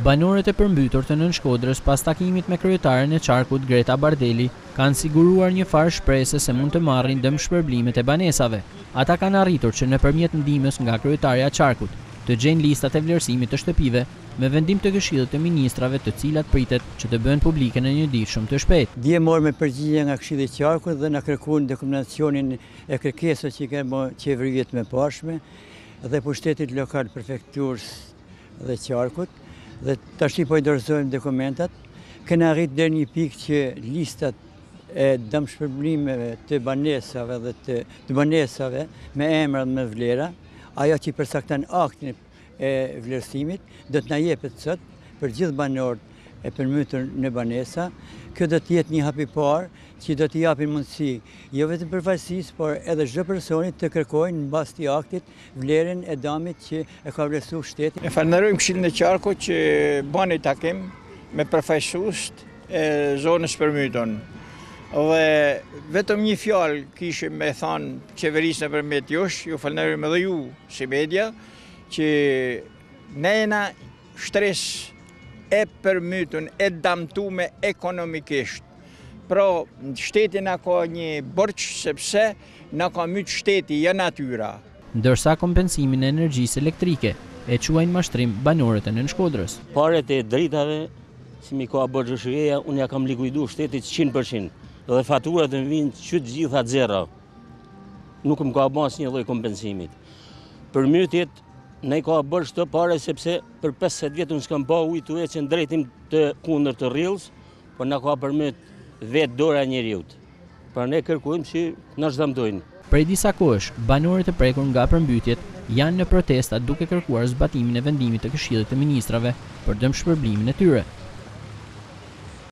Banorët e përmbytur të Nënshkodrës pas takimit me kryetaren e qarkut Greta Bardeli kanë siguruar një farë shprese se mund të marrin dëmshpërblimet e banesave. Ata kanë arritur që nëpërmjet ndihmës nga kryetarja e qarkut të gjejnë listat e vlerësimit të shtëpive me vendim të Këshillit të Ministrave të cilat pritet që të bëhen publike në një ditë shumë të shpejtë. Dje morëm një përgjigje nga Këshilli i Qarkut dhe na kërkuan dokumentacionin e kërkesës që i kemi bërë qeverive të mëparshme dhe pushtetit lokal prefekturës dhe qarkut dhe tashti po i dorëzojmë dokumentat kena arrit dhe një pikë që listat e damshpërblimeve të banesave dhe të të banesave me emra dhe me vlera ajo që përcakton aktin e vlerësimit do të na jepet sot për gjithë banorët e përmbytur në banesa. Kjo do të jetë një hap i parë që do t'i japin mundësi jo vetëm përfaqësisë, por edhe çdo personi të kërkojnë në bazë t'këtij aktit vlerën e damit që e ka vlerësu shteti. E falënderojmë Këshillin e Qarkut që bani takim me përfaqësuesit e zonës përmbytur. Dhe vetëm një fjalë kishim me thanë qeverisë nëpërmjet jush, ju falënderojmë edhe ju si media, që ne jena shtresë e përmytun e damtume ekonomikisht pra shteti na ka nji borxh sepse na ka myt shteti jo natyra. Ndërsa kompensimin e energjisë elektrike e quajnë mashtrim banorët e Nënshkodrës. Paret e dritave si m'i ka borxh OSHEE-ja unë ia kam likuidu shtetit qind për qind dhe faturat e më vijnë qy të gjitha zero nuk më ka ba asnjë lloj kompensimit përmytjet Na i ka borxh kto pare sepse për 50 vjet unë s'kam pa ujë tu ec në drejtim të kundër të rrjedhës, por na ka përmyt vetë dora e njeriut. Pra ne kërkojmë që na zhdëmtojnë. Prej disa kohësh, banorët e prekur nga përmbytjet janë në protesta duke kërkuar zbatimin e vendimit të Këshillit të Ministrave për dëmshpërblimin e tyre.